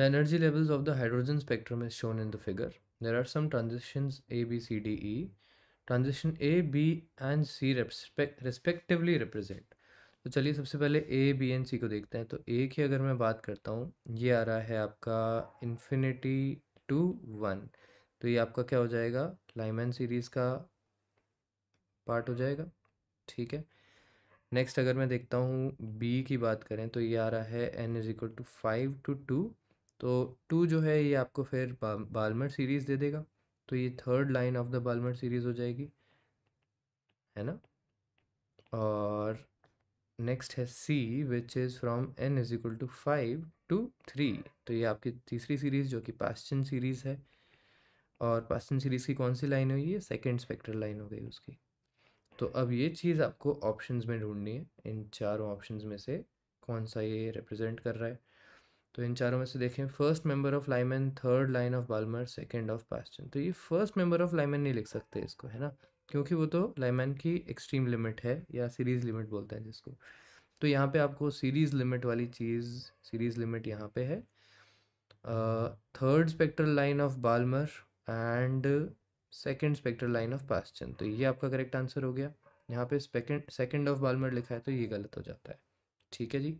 The energy levels of the hydrogen spectrum is shown in the figure. There are some transitions A, B, C, D, E. Transition A, B and C respect, respectively represent. तो चलिए सबसे पहले A B N C को देखते हैं तो ए की अगर मैं बात करता हूँ ये आ रहा है आपका इन्फिनिटी टू वन तो ये आपका क्या हो जाएगा लाइमैन सीरीज़ का पार्ट हो जाएगा ठीक है नेक्स्ट अगर मैं देखता हूँ बी की बात करें तो ये आ रहा है N is equal to five to two तो टू जो है ये आपको फिर बालमर सीरीज़ दे देगा। तो ये third line of the Balmer series हो जाएगी, है ना? और नेक्स्ट है C, which is from N is equal to five to three. तो ये आपकी तीसरी सीरीज़ जो कि पास्टन सीरीज़ है। और पास्टन सीरीज़ की कौन सी लाइन हुई? है सेकेंड स्पेक्ट्रल लाइन हो गई उसकी। तो अब ये चीज़ आपको ऑप्शंस में ढूंढनी है। इन चारों ऑप्शंस में से कौन सा ये रिप्रेजेंट कर रहा है? तो इन चारों में से देखें first member of Lyman third line of Balmer second of Paschen तो ये फ़र्स्ट मेंबर ऑफ़ लाइमन नहीं लिख सकते इसको, है ना? क्योंकि वो तो लाइमैन की एक्सट्रीम लिमिट है, या सीरीज़ लिमिट बोलते हैं जिसको। तो यहाँ पे आपको सीरीज़ लिमिट वाली चीज़ सीरीज़ लिमिट यहाँ पे है। Third spectral line of Balmer and second spectral line of Paschen तो ये आपका करेक्ट आंसर हो गया। यहाँ पे सेकेंड सेकेंड ऑफ़ बालमर लिखा है तो ये गलत हो जाता है। ठीक है जी?